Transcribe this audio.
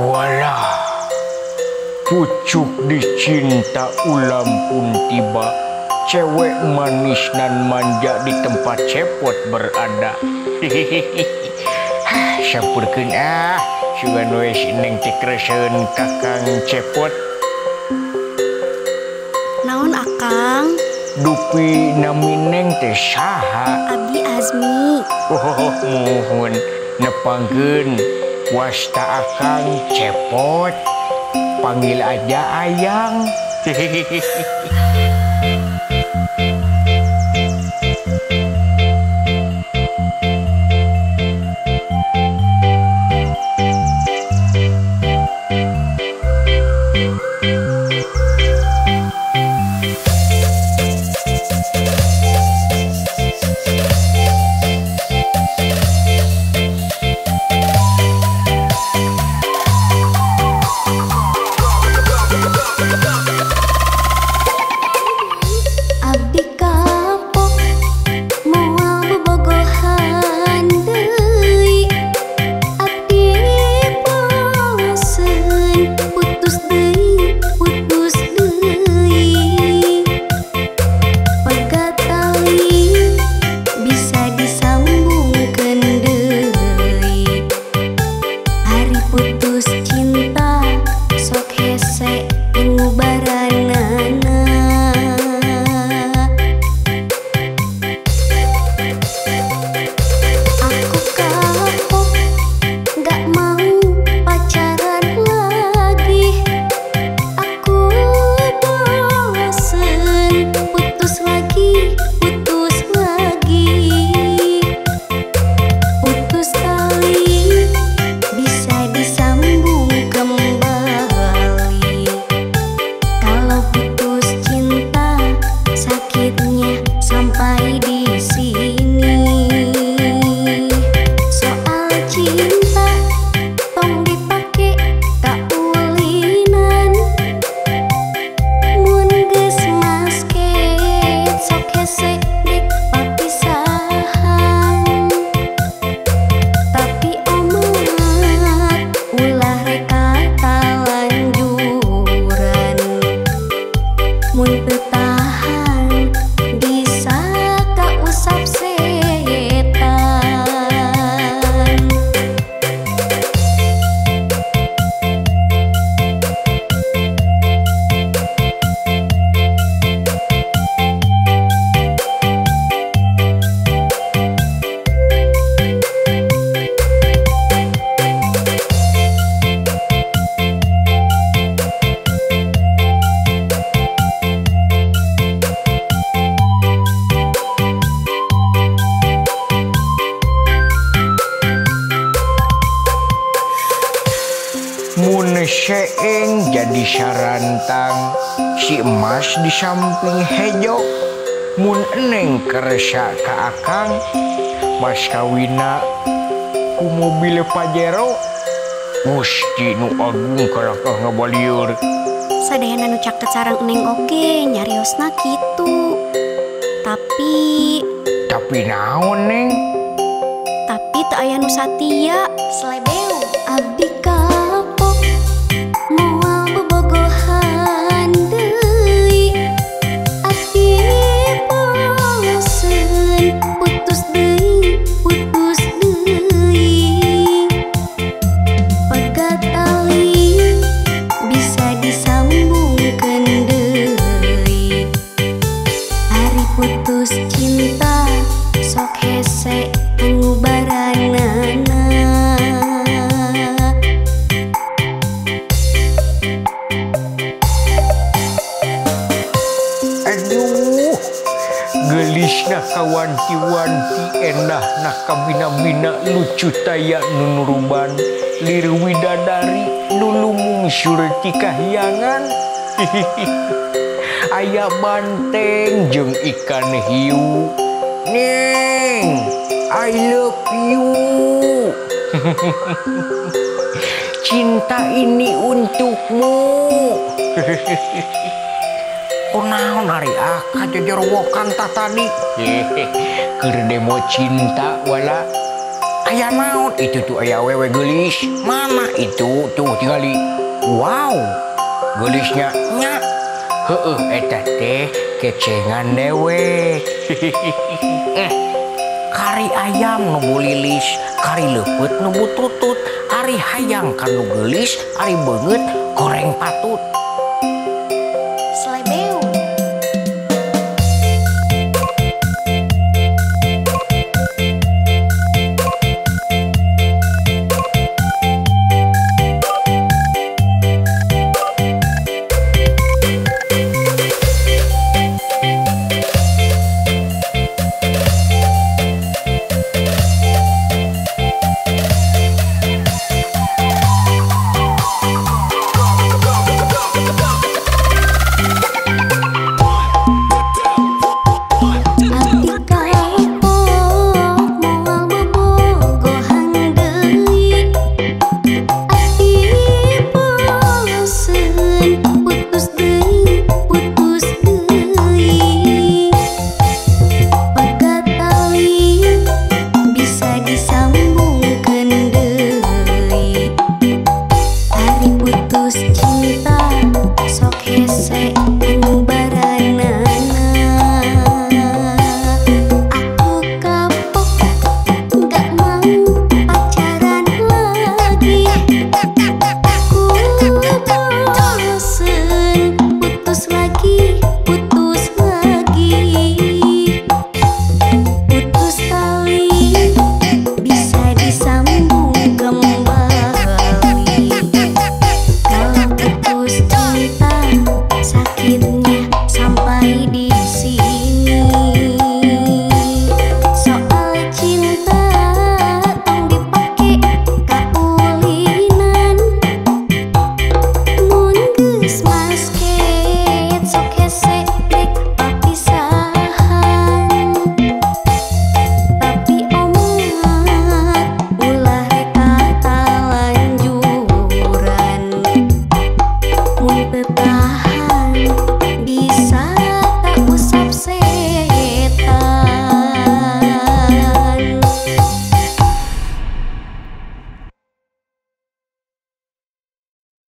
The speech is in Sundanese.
wala pucuk dicinta ulam pun tiba. Cewek manis dan manja di tempat cepot berada. Sampurkeun ah sugan wes neng tekreseun kakang cepot. Naon akang? Dupi nami neng teh saha abdi azmi. Oh mohon nepangkeun wasta akan cepot. Panggil aja ayang. hehehe seeng jadi sarantang. Si emas di samping hejo. Mun eneng keresa ke akang. Mas kawina ku mobil pajero. Gusti nu Agung kalakah ngabaliur. Sadayana nu caket sarang eneng oge nyariosna kitu. Tapi Tapi naon neng? Tapi tak aya nu satia selebe putus cinta sok hese pengubaranana aduh gelisnya kawanti-wanti endah nah kabina-bina lucu taya nunuruban. Liru widadari dulu mungsyur tikahyangan hihihi Ayah banteng jeung ikan hiu. Neng I love you. Cinta ini untukmu. Kunaon hari aka jojorowokan tak tadi Keur demo cinta wala. Aya naon? Itu tuh aya wewe gelis. Mana itu? Tuh tinggali. Wow. Gelisnya eta teh kecengan dewek eh kari ayam nubu lilis kari lepet nubu tutut ari hayang kanu gelis ari banget goreng patut.